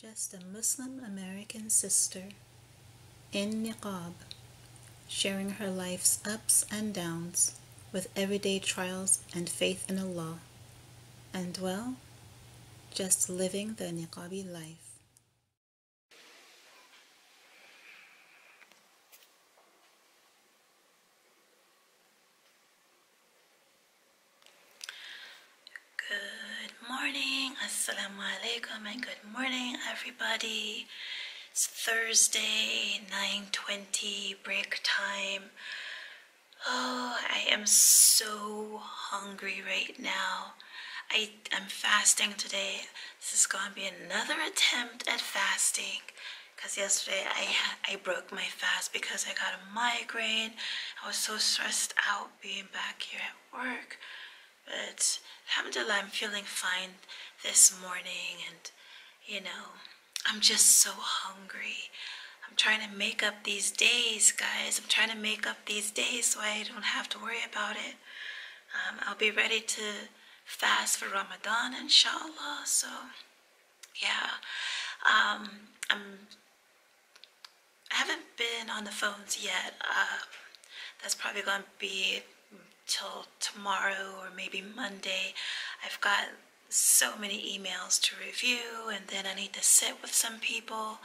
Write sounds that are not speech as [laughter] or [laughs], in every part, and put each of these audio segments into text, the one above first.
Just a Muslim American sister in niqab, sharing her life's ups and downs with everyday trials and faith in Allah, and well, just living the niqabi life. Good morning, assalamu alaikum, and good morning, everybody. It's Thursday, 9:20 break time. Oh, I am so hungry right now. I am fasting today. This is to be another attempt at fasting because yesterday I I broke my fast because I got a migraine. I was so stressed out being back here at work. Alhamdulillah, I'm feeling fine this morning, and you know, I'm just so hungry. I'm trying to make up these days, guys. I'm trying to make up these days so I don't have to worry about it. Um, I'll be ready to fast for Ramadan, inshallah. So, yeah, um, I'm. I haven't been on the phones yet. Uh, that's probably going to be till tomorrow or maybe Monday. I've got so many emails to review, and then I need to sit with some people,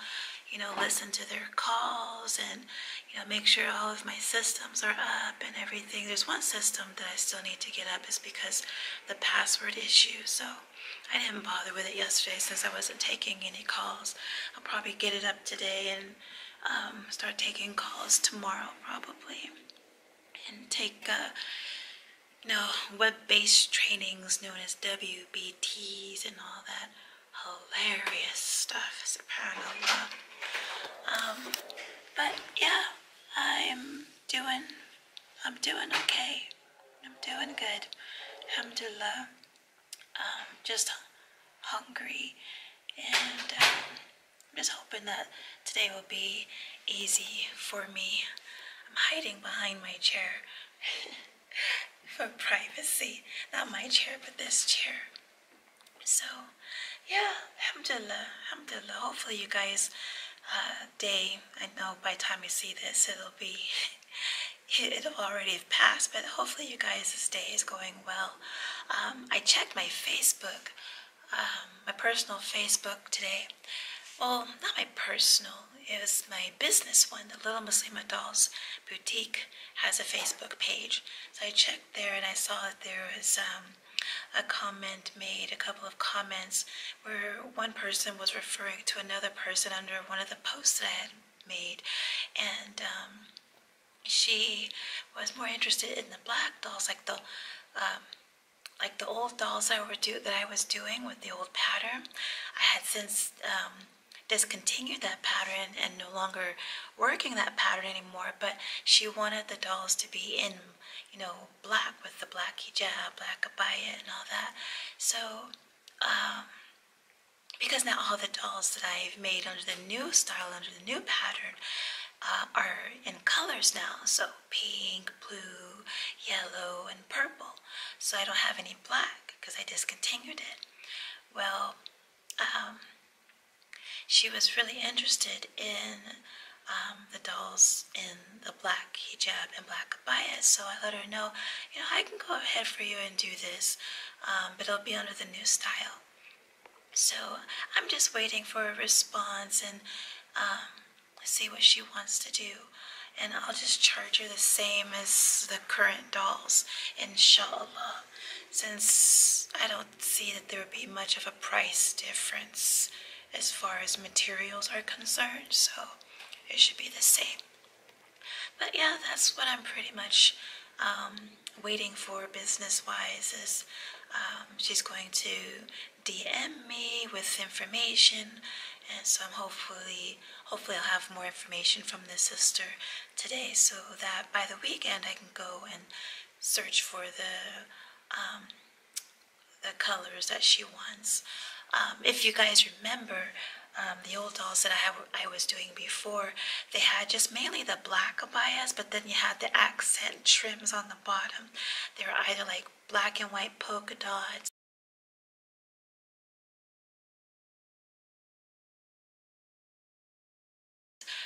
you know, listen to their calls, and you know, make sure all of my systems are up and everything. There's one system that I still need to get up, is because the password issue. So I didn't bother with it yesterday since I wasn't taking any calls. I'll probably get it up today and um, start taking calls tomorrow, probably, and take. Uh, no, web-based trainings known as WBTs and all that hilarious stuff, subhanAllah. Um, but yeah, I'm doing, I'm doing okay. I'm doing good. Alhamdulillah. Um, just hungry and um, just hoping that today will be easy for me. I'm hiding behind my chair. [laughs] for privacy. Not my chair, but this chair. So, yeah, alhamdulillah, alhamdulillah. Hopefully, you guys' uh, day, I know by the time you see this, it'll be, [laughs] it'll already have passed, but hopefully, you guys' day is going well. Um, I checked my Facebook, um, my personal Facebook today. Well, not my personal, it was my business one, the Little Muslimah Dolls Boutique has a Facebook page. So I checked there and I saw that there was um, a comment made, a couple of comments, where one person was referring to another person under one of the posts that I had made. And um, she was more interested in the black dolls, like the um, like the old dolls I were do that I was doing with the old pattern. I had since um, discontinued that pattern and no longer working that pattern anymore, but she wanted the dolls to be in, you know, black with the black hijab, black abaya, and all that. So, um, because now all the dolls that I've made under the new style, under the new pattern, uh, are in colors now. So pink, blue, yellow, and purple. So I don't have any black because I discontinued it. Well, um, she was really interested in um, the dolls in the black hijab and black abaya. So I let her know, you know, I can go ahead for you and do this, um, but it'll be under the new style. So I'm just waiting for a response and um, see what she wants to do. And I'll just charge her the same as the current dolls, inshallah, since I don't see that there would be much of a price difference as far as materials are concerned, so it should be the same. But yeah, that's what I'm pretty much um, waiting for business-wise is um, she's going to DM me with information and so I'm hopefully hopefully I'll have more information from this sister today so that by the weekend I can go and search for the um, the colors that she wants. Um, if you guys remember, um, the old dolls that I, I was doing before, they had just mainly the black abayas, but then you had the accent trims on the bottom. They were either like black and white polka dots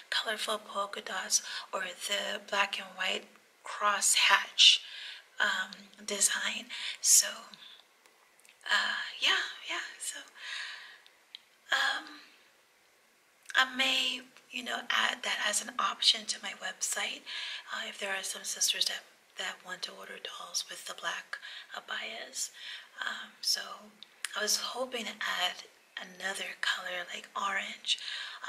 colorful polka dots or the black and white cross hatch um, design. So, uh, yeah, yeah. So, um, I may, you know, add that as an option to my website uh, if there are some sisters that that want to order dolls with the black abayas. Um, so I was hoping to add another color like orange,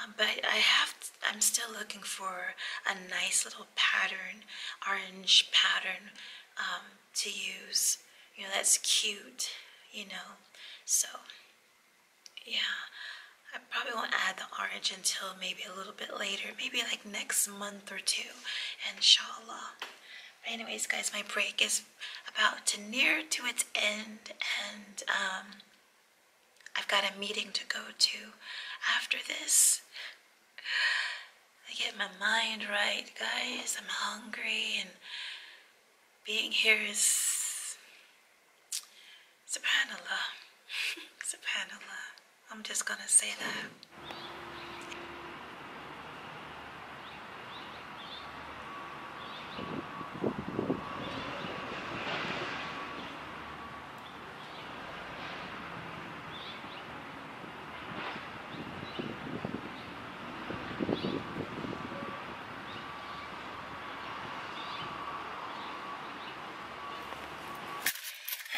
um, but I have I'm still looking for a nice little pattern, orange pattern um, to use. You know that's cute. You know, so yeah. I probably won't add the orange until maybe a little bit later, maybe like next month or two, inshallah. But anyways, guys, my break is about to near to its end, and um, I've got a meeting to go to after this. I get my mind right, guys. I'm hungry, and being here is subhanallah. [laughs] subhanallah. I'm just gonna say that.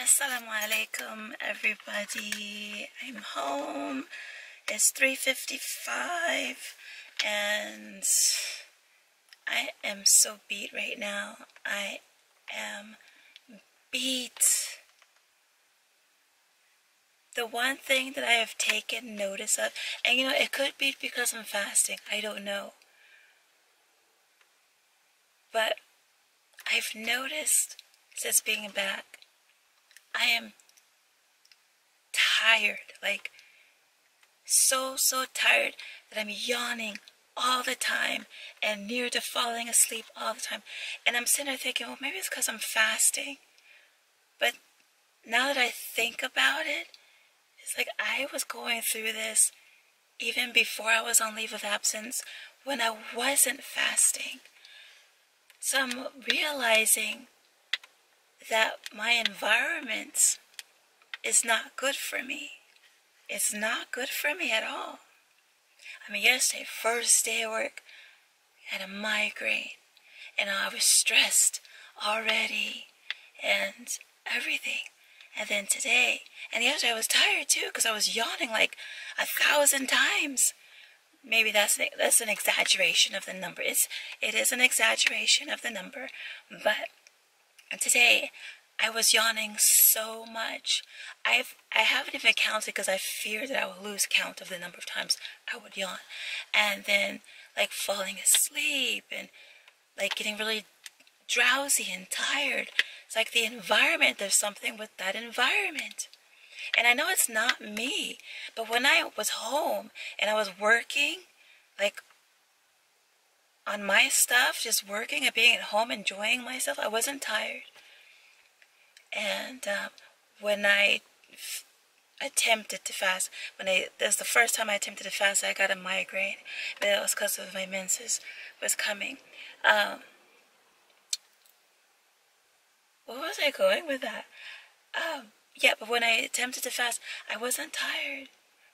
Assalamu alaikum everybody. I'm home. It's 3:55 and I am so beat right now. I am beat. The one thing that I have taken notice of, and you know, it could be because I'm fasting. I don't know. But I've noticed since being back I am tired, like so, so tired that I'm yawning all the time and near to falling asleep all the time. And I'm sitting there thinking, well, maybe it's because I'm fasting. But now that I think about it, it's like I was going through this even before I was on leave of absence when I wasn't fasting. So I'm realizing that my environment is not good for me. It's not good for me at all. I mean, yesterday, first day of work, I had a migraine, and I was stressed already, and everything. And then today, and yesterday I was tired too, because I was yawning like a thousand times. Maybe that's an, that's an exaggeration of the number. It's it is an exaggeration of the number, but and today, I was yawning so much. I've I haven't even counted because I fear that I will lose count of the number of times I would yawn, and then like falling asleep and like getting really drowsy and tired. It's like the environment. There's something with that environment. And I know it's not me, but when I was home and I was working, like on my stuff, just working and being at home, enjoying myself. I wasn't tired. And um, when I attempted to fast, when I that's the first time I attempted to fast, I got a migraine. But it was because of my menses was coming. Um, what was I going with that? Um, yeah, but when I attempted to fast, I wasn't tired.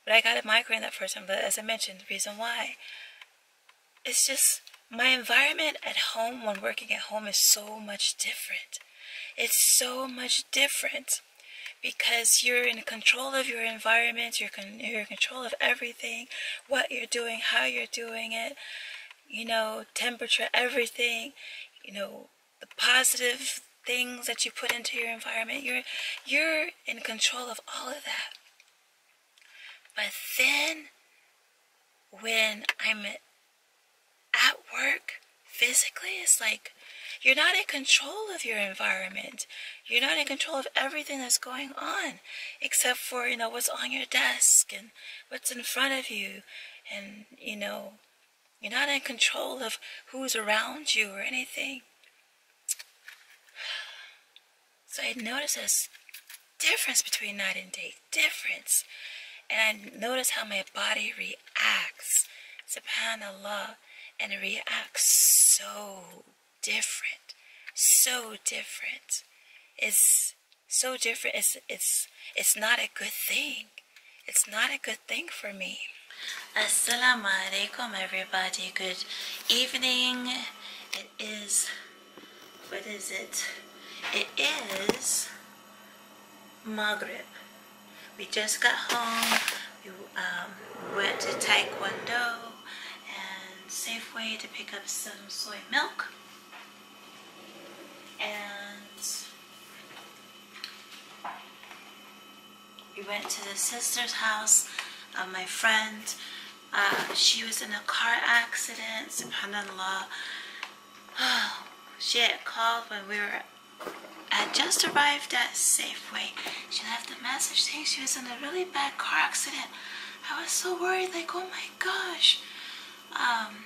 But I got a migraine that first time. But as I mentioned, the reason why, it's just my environment at home when working at home is so much different. It's so much different because you're in control of your environment, you're, con- you're in control of everything, what you're doing, how you're doing it, you know, temperature, everything, you know, the positive things that you put into your environment. You're you're in control of all of that. But then when I'm at work physically it's like you're not in control of your environment. You're not in control of everything that's going on except for you know what's on your desk and what's in front of you. And you know you're not in control of who's around you or anything. So i noticed this difference between night and day difference. And i notice how my body reacts. Subhanallah and reacts so different, so different. It's so different. It's it's it's not a good thing. It's not a good thing for me. Assalamu alaikum, everybody. Good evening. It is. What is it? It is Maghrib. We just got home. We um, went to Taekwondo and Safeway to pick up some soy milk. And we went to the sister's house of my friend. Uh, she was in a car accident, subhanAllah. [sighs] she had called when we were had just arrived at Safeway. She left a message saying she was in a really bad car accident. I was so worried, like, oh my gosh. Um,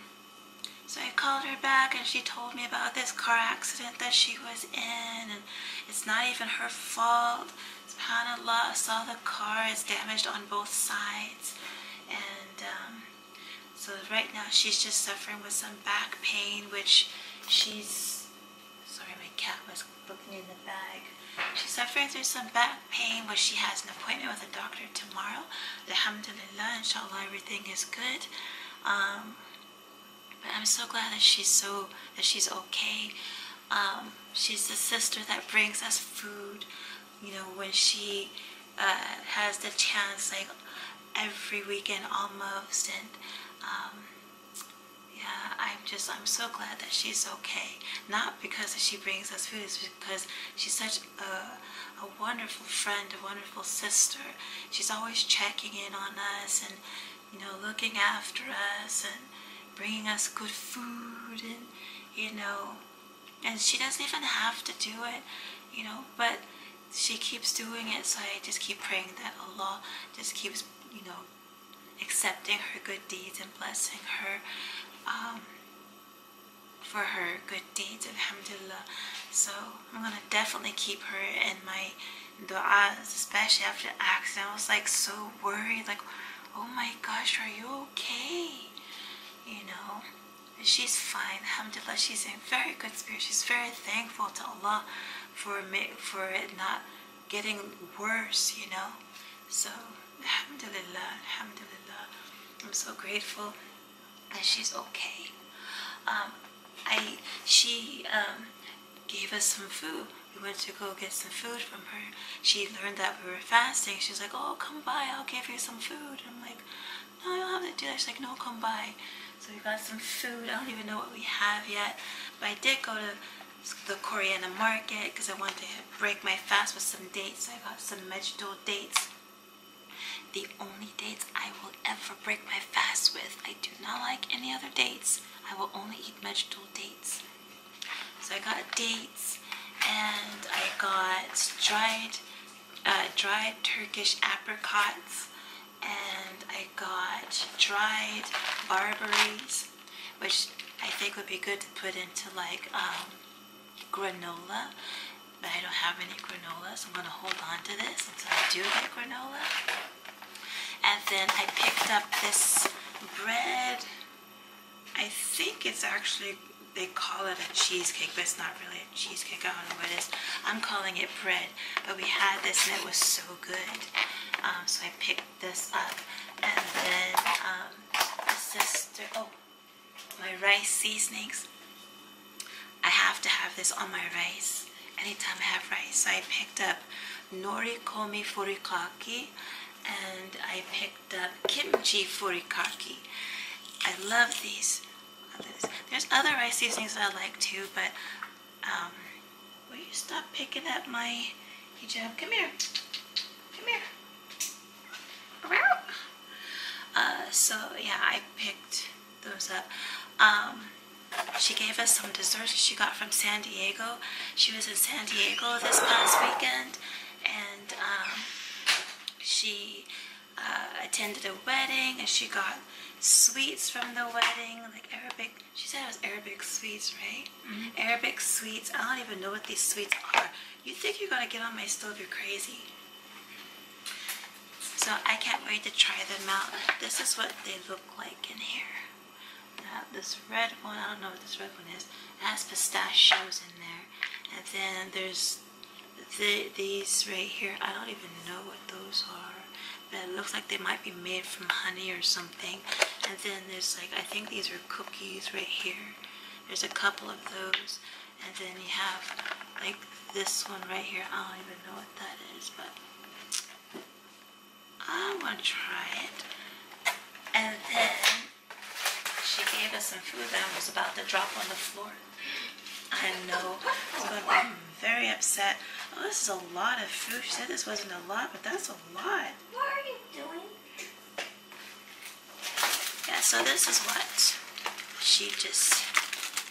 so I called her back and she told me about this car accident that she was in and it's not even her fault. SubhanAllah, I saw the car is damaged on both sides. And um, so right now she's just suffering with some back pain, which she's, sorry, my cat was looking in the bag. She's suffering through some back pain, but she has an appointment with a doctor tomorrow. Alhamdulillah, inshallah, everything is good. Um, but I'm so glad that she's so that she's okay. Um, she's the sister that brings us food. You know, when she uh, has the chance, like every weekend almost, and um, yeah, I'm just I'm so glad that she's okay. Not because she brings us food, it's because she's such a, a wonderful friend, a wonderful sister. She's always checking in on us and you know looking after us and bringing us good food and you know and she doesn't even have to do it you know but she keeps doing it so i just keep praying that allah just keeps you know accepting her good deeds and blessing her um, for her good deeds alhamdulillah so i'm gonna definitely keep her in my du'as especially after the accident i was like so worried like oh my gosh are you okay you know. she's fine, alhamdulillah. She's in very good spirit. She's very thankful to Allah for me, for it not getting worse, you know. So, alhamdulillah, alhamdulillah. I'm so grateful that she's okay. Um, I, she um, gave us some food. We went to go get some food from her. She learned that we were fasting. She's like, oh, come by, I'll give you some food. I'm like, no, I don't have to do that. She's like, no, come by. So we got some food. I don't even know what we have yet. But I did go to the Korean market because I wanted to break my fast with some dates. So I got some vegetable dates. The only dates I will ever break my fast with. I do not like any other dates. I will only eat vegetable dates. So I got dates and I got dried uh, dried Turkish apricots and I got dried barberries, which I think would be good to put into like um, granola, but I don't have any granola, so I'm going to hold on to this until I do get granola. And then I picked up this bread. I think it's actually, they call it a cheesecake, but it's not really a cheesecake. I don't know what it is. I'm calling it bread, but we had this and it was so good. Um, so I picked this up. And then um, sister, oh, my rice seasonings. I have to have this on my rice anytime I have rice. So I picked up nori komi furikake and I picked up kimchi furikake. I love these. There's other rice seasonings I like too, but um, will you stop picking up my hijab? Come here. Come here. Uh, so yeah, I picked those up. Um, she gave us some desserts she got from San Diego. She was in San Diego this past weekend, and um, she uh, attended a wedding, and she got sweets from the wedding, like Arabic. She said it was Arabic sweets, right? Mm -hmm. Arabic sweets. I don't even know what these sweets are. You think you're gonna get on my stove? You're crazy. So I can't wait to try them out. This is what they look like in here. Have this red one. I don't know what this red one is. It has pistachios in there. And then there's the, these right here. I don't even know what those are. But it looks like they might be made from honey or something. And then there's like, I think these are cookies right here. There's a couple of those. And then you have like this one right here. I don't even know what that is, but I want to try it. And then she gave us some food that I was about to drop on the floor. I know. I'm going to be very upset. Oh, this is a lot of food. She said this wasn't a lot, but that's a lot. What are you doing? Yeah, so this is what she just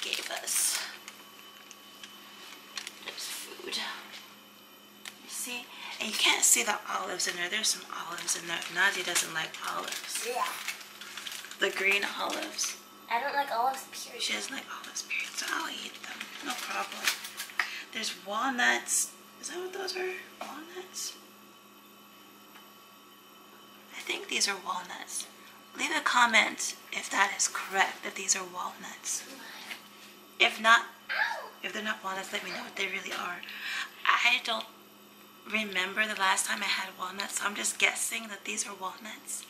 gave us. There's food. You see? And you can't see the olives in there. There's some olives in there. Nadia doesn't like olives. Yeah. The green olives. I don't like olives, period. She doesn't like olives, period, so I'll eat them. No problem. There's walnuts. Is that what those are? Walnuts? I think these are walnuts. Leave a comment if that is correct, if these are walnuts. If not, if they're not walnuts, let me know what they really are. I don't remember the last time I had walnuts, so I'm just guessing that these are walnuts.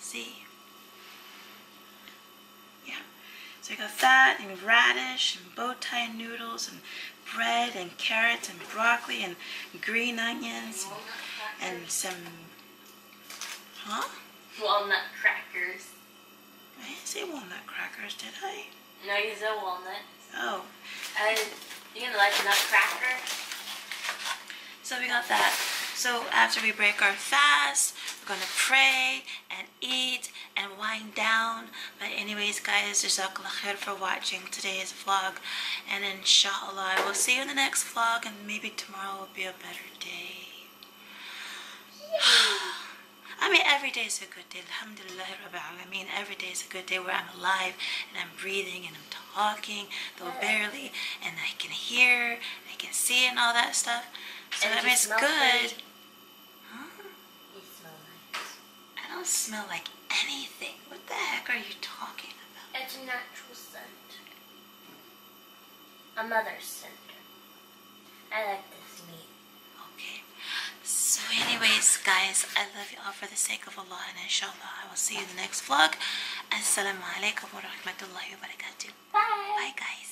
See? Yeah. So I got that and radish and bow tie noodles and bread and carrots and broccoli and green onions and, and some. Huh? Walnut crackers. I didn't say walnut crackers, did I? No, you said walnut. Oh. And you gonna like nutcracker? So we got that. So after we break our fast, we're gonna pray and eat and wind down. But anyways, guys, jazakallah khair for watching today's vlog. And inshallah, I will see you in the next vlog and maybe tomorrow will be a better day. [sighs] I mean, every day is a good day. Alhamdulillah, Rabbil mean, Every day is a good day where I'm alive and I'm breathing and I'm talking, though barely, and I can hear, I can see, and all that stuff. So And that you means good. Huh? You smell nice. I don't smell like anything. What the heck are you talking about? It's a natural scent. A mother's scent. I like this meat. Okay. So, anyways, guys, I love you all for the sake of Allah, and inshallah, I will see you in the next vlog. Assalamu alaikum wa rahmatullahi wa barakatuh. Bye. Bye, guys.